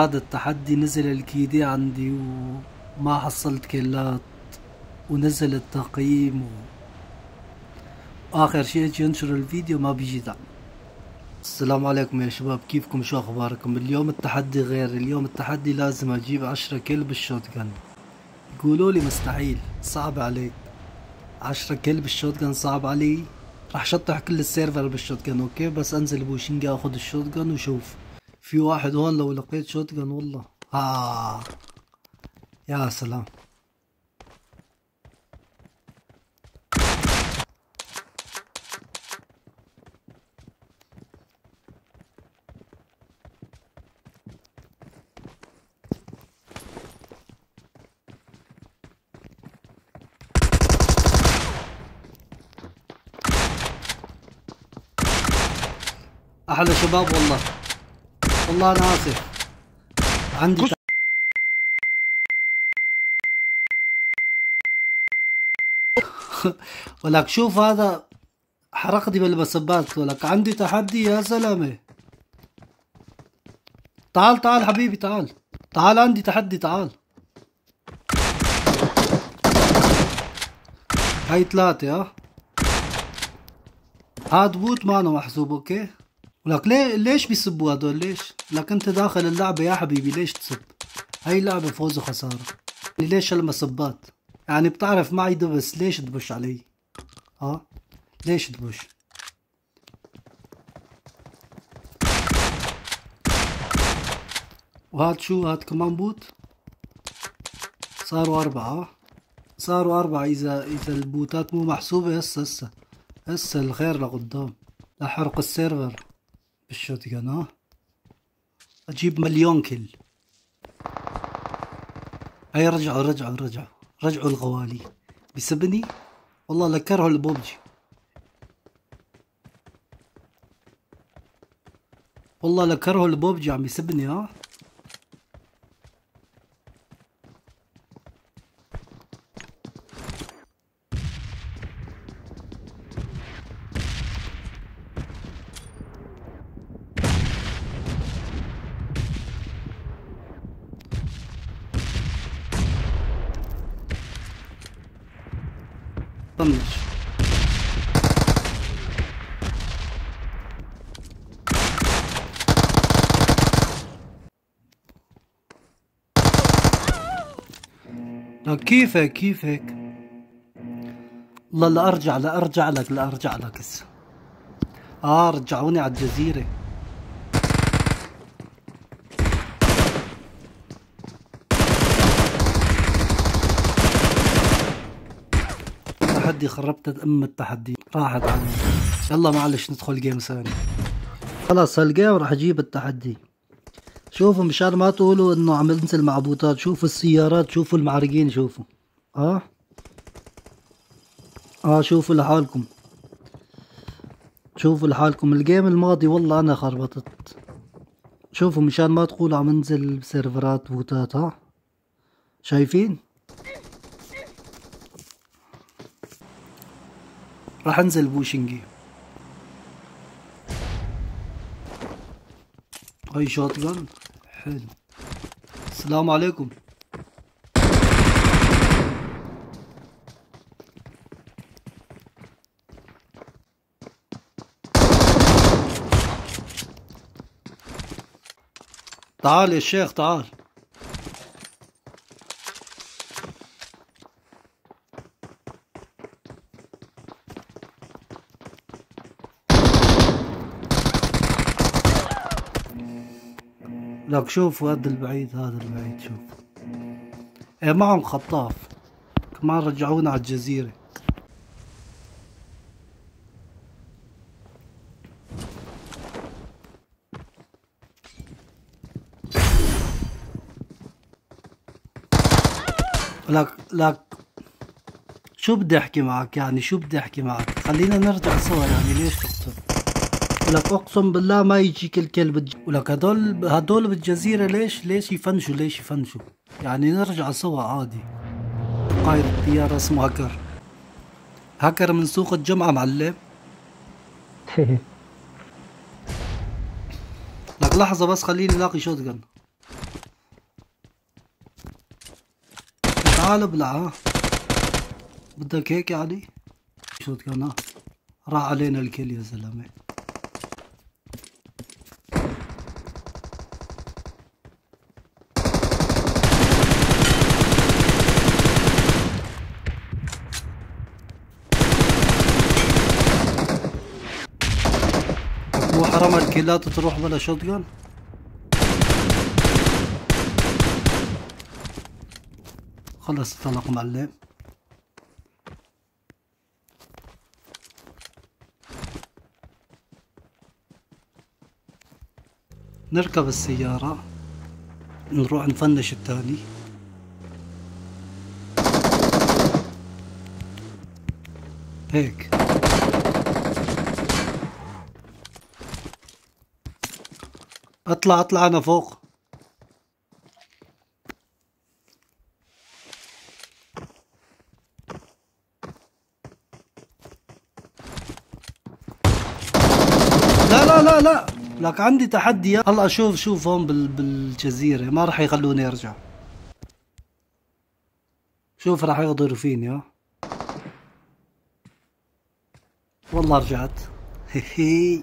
هذا التحدي نزل ال KD عندي وما حصلت killات ونزل التقييم و... واخر شيء أجي انشر الفيديو ما بيجي دعم. السلام عليكم يا شباب كيفكم؟ شو أخباركم؟ اليوم التحدي غير اليوم التحدي لازم أجيب عشرة kill بال shotgun يقولوا لي مستحيل صعب عليك عشرة kill بال shotgun صعب علي. راح شطح كل ال server بال shotgun okay؟ بس أنزل بوشنجا آخذ ال shotgun وشوف. في واحد هون لو لقيت شوت جن والله. آه. يا سلام. أحلى شباب والله. والله أنا اسف عندي ولك شوف هذا حرقتي بالمسبات ولك عندي تحدي يا زلمة. تعال تعال حبيبي تعال. تعال عندي تحدي تعال. هاي ثلاثة ها. هاد bot ما أنا محسوب okay؟ ولك ليه ليش بيسبوا هدول ليش؟ لك انت داخل اللعبة يا حبيبي ليش تسب؟ هاي لعبة فوز وخسارة يعني ليش هالمسبات؟ يعني بتعرف معي DBS ليش تبش علي؟ ها؟ ليش تبش؟ وهاد شو هاد كمان bot؟ صاروا أربعة صاروا أربعة إذا إذا ال botات مو محسوبة هسه هسه هسه الخير لقدام لحرق ال server بال shotgun ها؟ أجيب مليون kill هاي رجعوا رجعوا رجعوا رجعوا الغوالي. بسبني والله لكرهوا البوبجي والله لكرهوا البوبجي عم يسبني ها؟ طنش لا كيفك كيفك؟ والله لا أرجع لا أرجع لك لا أرجع لك هسه آه رجعوني على الجزيرة. التحدي خربت أم التحدي. راحت. علي يلا معلش ندخل game ثاني. خلاص هال game راح أجيب التحدي. شوفوا مشان ما تقولوا إنه عم انزل مع botات. شوفوا السيارات شوفوا المعرقين شوفوا. آه؟ آه شوفوا لحالكم. شوفوا لحالكم. ال game الماضي والله أنا خربطت. شوفوا مشان ما تقولوا عم انزل serverات botات ها؟ شايفين؟ راح انزل بوشنجي. هاي شوت جن. حلو. السلام عليكم. تعال يا شيخ تعال. لك شوف هذا البعيد هذا البعيد شوف. إيه معهم خطاف. كمان رجعونا على الجزيرة. لك لك شو بدي أحكي معك يعني؟ شو بدي أحكي معك؟ خلينا نرجع سوا يعني ليش تقتل ولك أقسم بالله ما يجيك الكلب ولك هدول هدول بالجزيرة ليش ليش يفنشوا ليش يفنشوا؟ يعني نرجع سوا عادي. قائد الطيارة اسمه هكر هكر من سوق الجمعة معلم. لك لحظة بس خليني الاقي شوت جن. تعال ابلع ها. بدك هيك يعني؟ شوت جن راح علينا الكل يا زلمة. حرام الكيلات تروح بلا شوت جان خلص طلق معلم. نركب السيارة. نروح نفنش التاني. هيك. اطلع اطلع أنا فوق. لا لا لا لا. لك عندي تحدي. هلا شوف شوف هون بال بالجزيرة. ما راح يخلوني ارجع. شوف راح يغدروا فيني ها. والله رجعت. هي.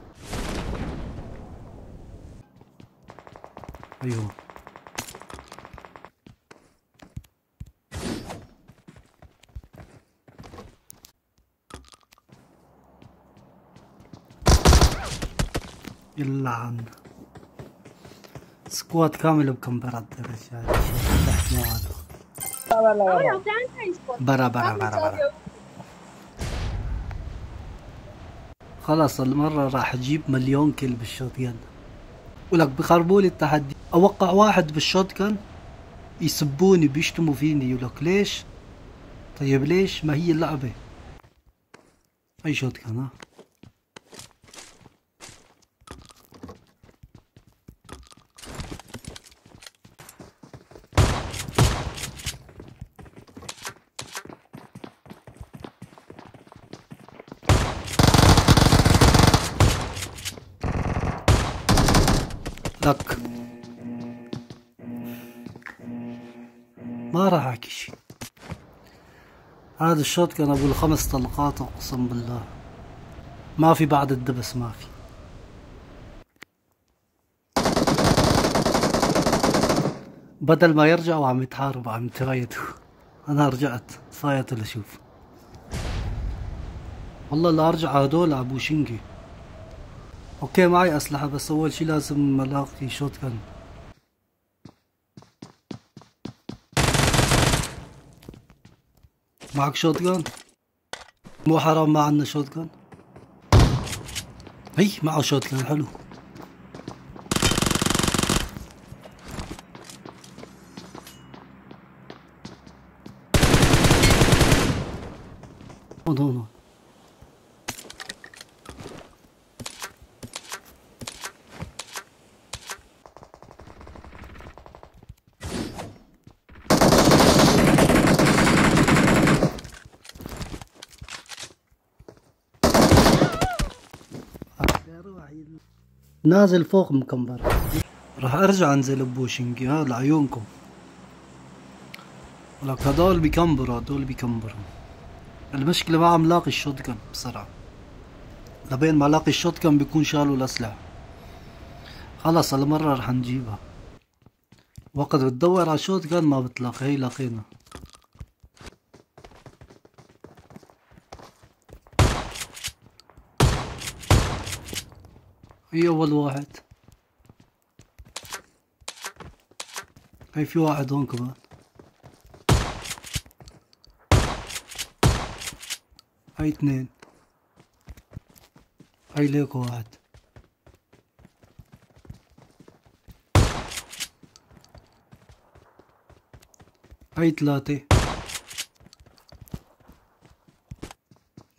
أيوه. يلعن squad كامل ب camperات الرجال تحت برا برا برا برا. خلاص المرة راح أجيب مليون kill بال shotgun ولك بخربوا لي التحدي. أوقع واحد بال shotgun يسبوني بيشتموا فيني. يقولك ليش؟ طيب ليش؟ ما هي اللعبة. أي شوت كان ها؟ هذا ال shotgun ابو الخمس طلقات أقسم بالله. ما في بعد ال DBS ما في. بدل ما يرجعوا عم يتحاربوا عم يتفايتوا أنا رجعت تفايت لاشوف والله لا أرجع هدول بوشنكي. okay معي أسلحة بس أول شي لازم ألاقي shotgun. معك شوت جان مو حرام ما عندنا شوت جان هي معه شوت جان حلو. هون هون هون. نازل فوق مكمبر. راح أرجع أنزل بوشنجي ها لعيونكم. ولك هدول بيكمبروا هدول بيكمبروا. المشكلة ما عم لاقي ال shotgun بسرعة. لبين ما لاقي ال shotgun بيكون شالوا الأسلحة. خلص هالمرة رح نجيبها. وقت بتدور على shotgun ما بتلاقي هي لقينا هي أول واحد. هي في واحد هون كمان هاي اثنين. هاي ليك واحد. هاي ثلاثة.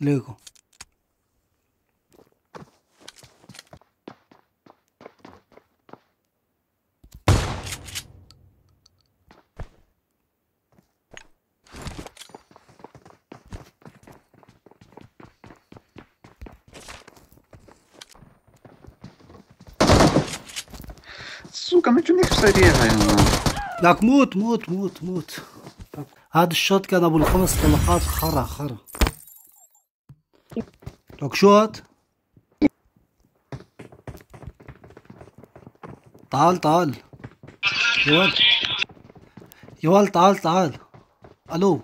ليكو. لك موت موت موت موت. هذا الشوت كان أبو الخمس طلقات خرا خرا. لك شوت؟ تعال تعال يا ولد تعال تعال ألو.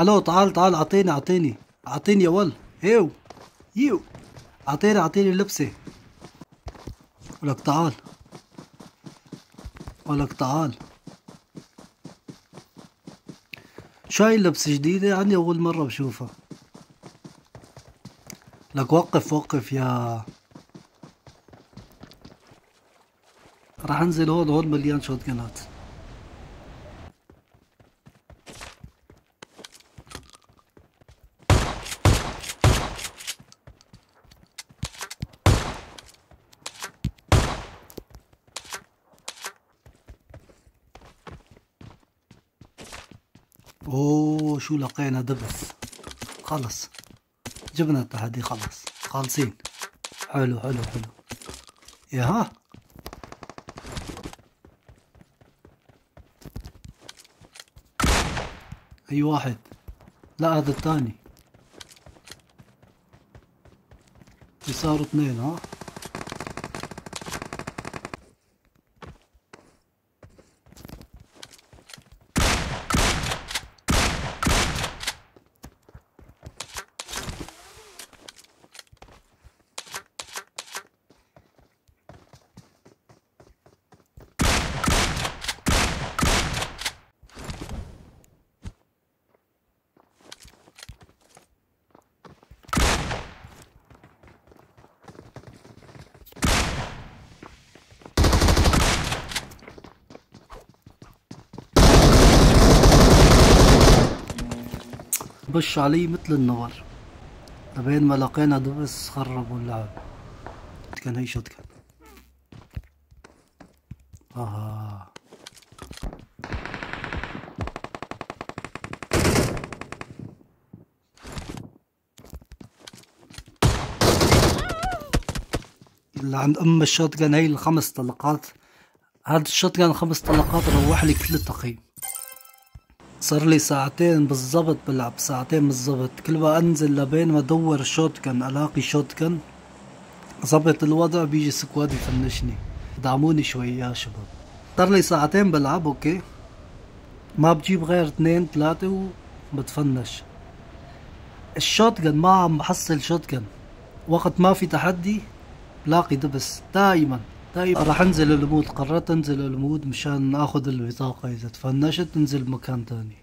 ألو تعال تعال أعطيني أعطيني. أعطيني ولد هيو. يو أعطيني أعطيني اللبسة. ولك تعال ولك تعال شو هاي اللبسة جديدة؟ عني أول مرة بشوفها. لك وقف وقف يا راح أنزل هون هون مليان شوت جنات. شو لقينا دبس. خلص. جبنا التحدي خلص. خالصين. حلو حلو حلو. يا ها. أي واحد؟ لا هذا الثاني. صاروا اثنين ها؟ بش علي مثل النار لبين ما لقينا دبس خربوا اللعب كان هي شوت كان. آه. اللي عند أم الشوت كان هي الخمس طلقات. هذا الشوت كان خمس طلقات روح لي كل التقييم. صار لي ساعتين بالضبط بلعب ساعتين بالضبط. كل ما أنزل لبين ما ادور shotgun ألاقي shotgun ظبط الوضع بيجي squad يفنشني. دعموني شوي يا شباب. صار لي ساعتين بلعب okay. ما بجيب غير اثنين ثلاثة وبتفنش. ال shotgun ما عم بحصل shotgun وقت ما في تحدي لاقي DBS دائما دائما راح انزل ال mode قررت انزل ال mode مشان آخذ البطاقة إذا تفنشت انزل بمكان تاني.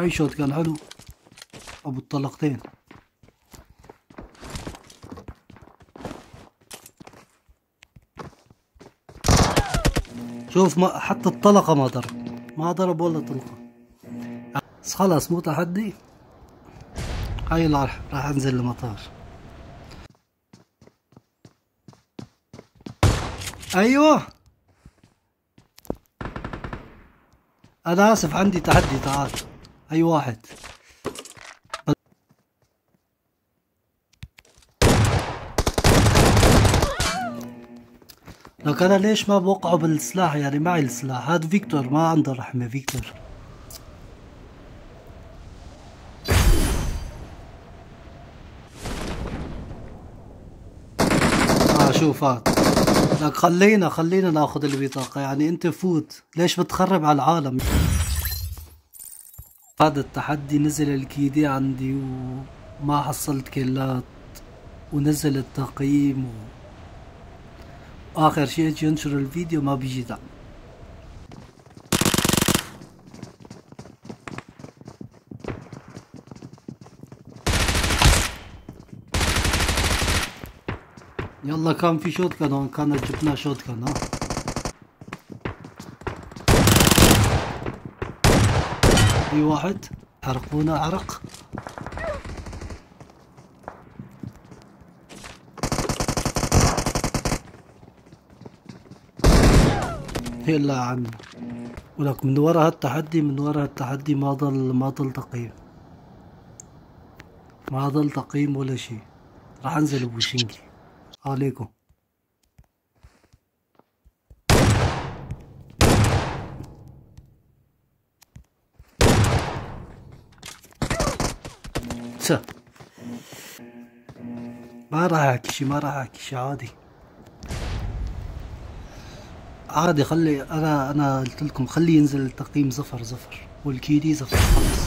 هاي شوت كان حلو. أبو الطلقتين. شوف ما حتى الطلقة ما ضرب ما ضرب ولا طلقة. بس خلاص مو تحدي؟ هاي راح راح أنزل المطار. أيوه. أنا آسف عندي تحدي تعال. أي واحد. لك أنا ليش ما بوقعه بالسلاح؟ يعني معي السلاح. هذا فيكتور ما عنده رحمة فيكتور. شوف هات لك خلينا خلينا ناخذ البطاقة. يعني انت فوت. ليش بتخرب على العالم؟ هذا التحدي نزل الكيدي عندي وما حصلت كيلات ونزل التقييم و... واخر شيء ينشر الفيديو ما بيجي دعم. يلا كان في شوت كان هون كان جبنا شوت كان ها في واحد حرقونا عرق. يلا عنا ولك من ورا هالتحدي من ورا هالتحدي ما ضل ما ضل تقييم. ما ضل تقييم ولا شي راح انزل بوشنكي عليكم. ما راح أحكي شي ما راح أحكي شي عادي. عادي خلي أنا أنا قلت لكم خلي ينزل التقييم زفر زفر والكيدي زفر. خلص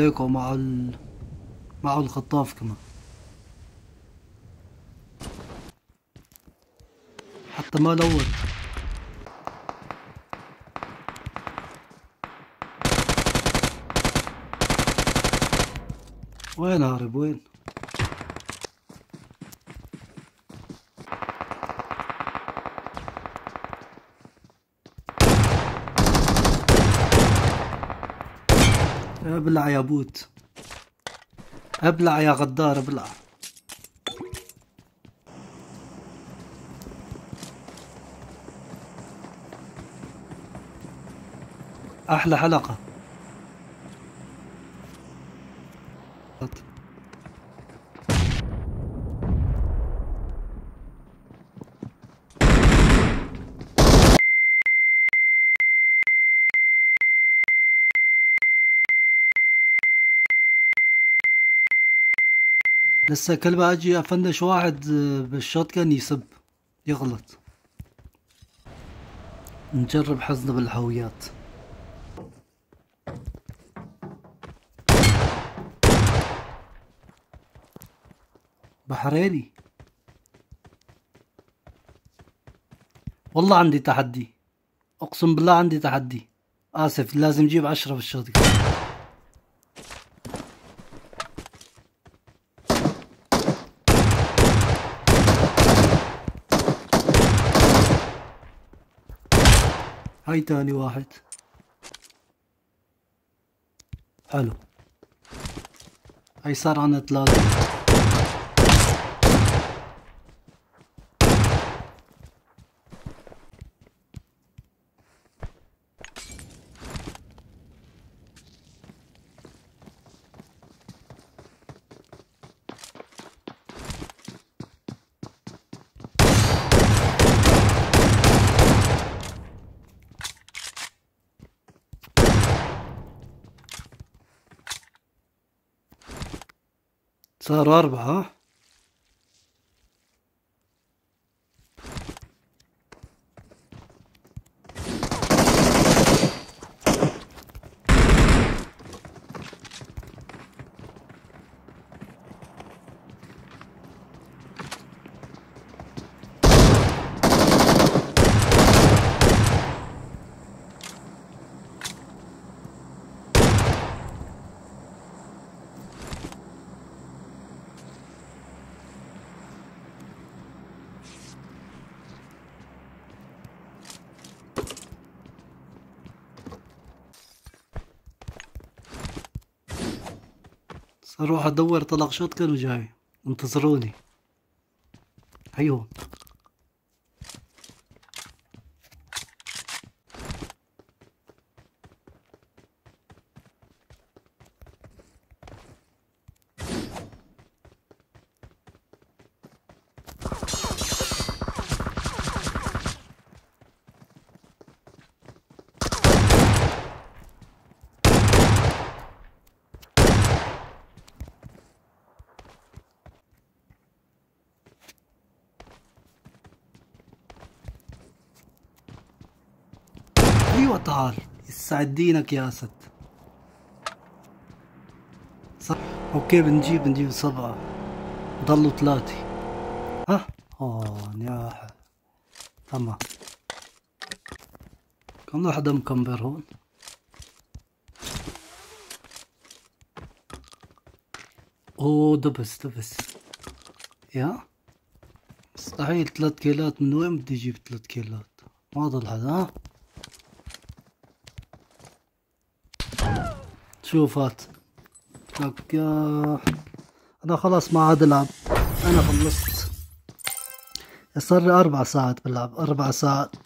عليكم مع ال... مع الخطاف كمان. حتى ما لوت وين هارب؟ وين؟ أبلع يا بوت. أبلع يا غدار أبلع. أحلى حلقة. لسه كل أجي افندش واحد بالشوت كان يسب يغلط. نجرب حظنا بالحاويات بحريني والله عندي تحدي. أقسم بالله عندي تحدي. آسف لازم أجيب عشرة بالشوط هاي تاني واحد. حلو. هاي صار عنا ثلاثة. صاروا أربعة. أروح أدور طلق شوت كان وجاي. انتظروني. أيوه أيوه تعال يسعد دينك يا أسد. صح أوكي بنجيب بنجيب سبعة ضلوا ثلاثة. ها؟ هون يا تمام كم واحدة مكمبر هون؟ أوه دبس دبس. يا؟ مستحيل ثلاث كيلات. من وين بدي أجيب ثلاث كيلات؟ ما ضل حدا ها؟ شوفات لك أنا خلاص ما عاد ألعب. أنا خلصت. صار لي أربع ساعات بلعب. أربع ساعات.